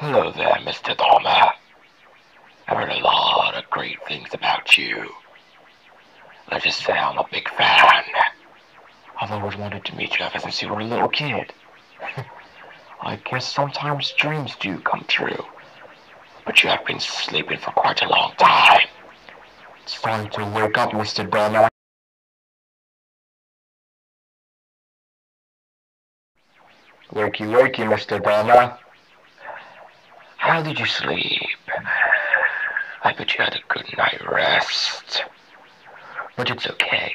Hello there, Mr. Dahmer. I've heard a lot of great things about you. Let's just say I'm a big fan. I've always wanted to meet you ever since you were a little kid. I guess sometimes dreams do come true. But you have been sleeping for quite a long time. It's time to wake up, Mr. Dahmer. Wakey, wakey, Mr. Dahmer. How did you sleep? I bet you had a good night rest. But it's okay.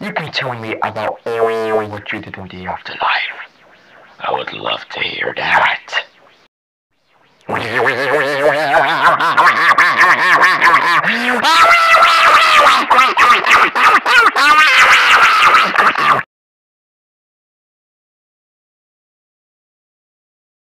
You can tell me about all what you did in the afterlife. I would love to hear that.